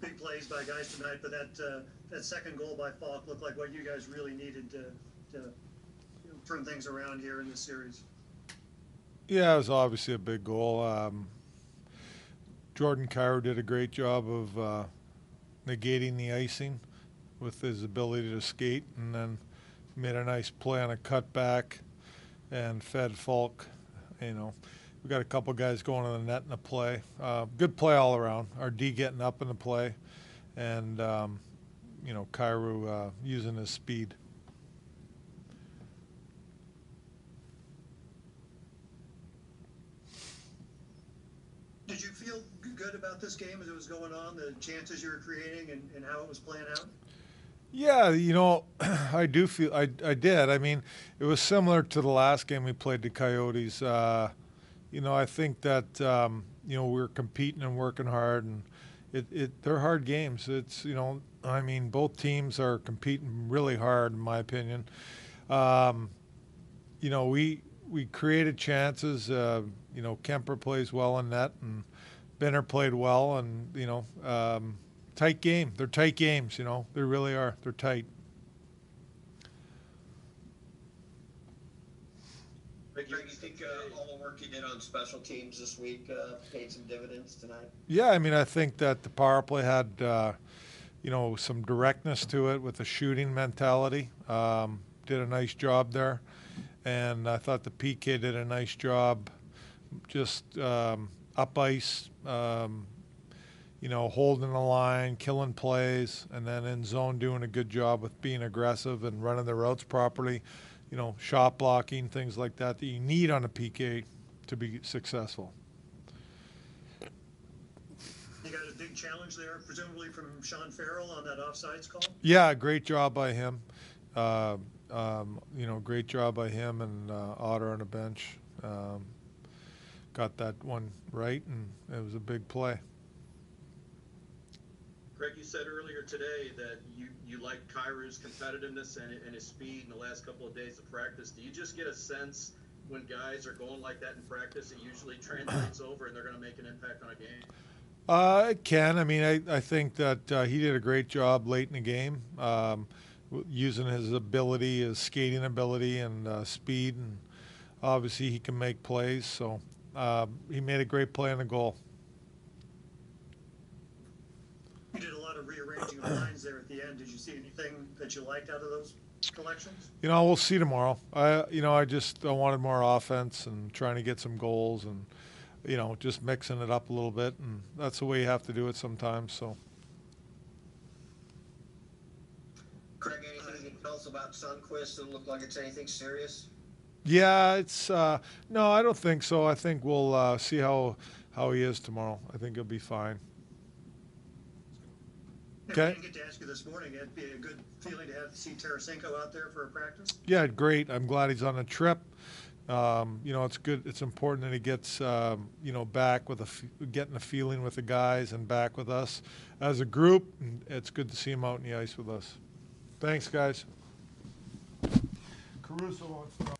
big plays by guys tonight, but that, uh, that second goal by Faulk looked like what you guys really needed to, to you know, turn things around here in this series. Yeah, it was obviously a big goal. Um, Jordan Kyrou did a great job of uh, negating the icing with his ability to skate, and then made a nice play on a cutback and fed Faulk. You know, we got a couple guys going to the net in the play. Uh, good play all around. Our D getting up in the play, and um, you know, Kyrou uh, using his speed. Did you feel good about this game as it was going on, the chances you were creating and, and how it was playing out? Yeah, you know, I do feel I I did. I mean, it was similar to the last game we played the Coyotes. Uh, you know, I think that um, you know we're competing and working hard, and it, it they're hard games. It's you know, I mean, both teams are competing really hard, in my opinion. Um, you know, we we created chances. Uh, you know, Kuemper plays well in net, and Binner played well, and you know. Um, tight game. They're tight games, you know. They really are. They're tight. Rick, you think uh, all the work you did on special teams this week uh, paid some dividends tonight? Yeah, I mean, I think that the power play had, uh, you know, some directness to it with a shooting mentality. Um, did a nice job there, and I thought the PK did a nice job, just um, up ice. Um, you know, holding the line, killing plays, and then in zone doing a good job with being aggressive and running the routes properly. You know, shot blocking, things like that that you need on a PK to be successful. You got a big challenge there, presumably from Sean Farrell on that offsides call? Yeah, great job by him. Uh, um, you know, great job by him and uh, Otter on the bench. Um, got that one right, and it was a big play. Greg, you said earlier today that you, you like Kyrou's competitiveness and, and his speed in the last couple of days of practice. Do you just get a sense when guys are going like that in practice, it usually translates over and they're going to make an impact on a game? Uh, it can. I mean, I, I think that uh, he did a great job late in the game, um, using his ability, his skating ability, and uh, speed, and obviously he can make plays. So uh, he made a great play on the goal. You did a lot of rearranging of lines there at the end. Did you see anything that you liked out of those collections? You know, we'll see tomorrow. I, you know, I just I wanted more offense and trying to get some goals and, you know, just mixing it up a little bit, and that's the way you have to do it sometimes. So. Craig, anything you can tell us about Sundqvist? Doesn't look like it's anything serious. Yeah, it's uh, no, I don't think so. I think we'll uh, see how how he is tomorrow. I think he'll be fine. If I Okay. didn't get to ask you this morning, it'd be a good feeling to have, see Tarasenko out there for a practice. Yeah, great. I'm glad he's on a trip. Um, you know, it's good. It's important that he gets um, you know back with a f- getting a feeling with the guys and back with us as a group. It's good to see him out in the ice with us. Thanks, guys. Caruso wants to.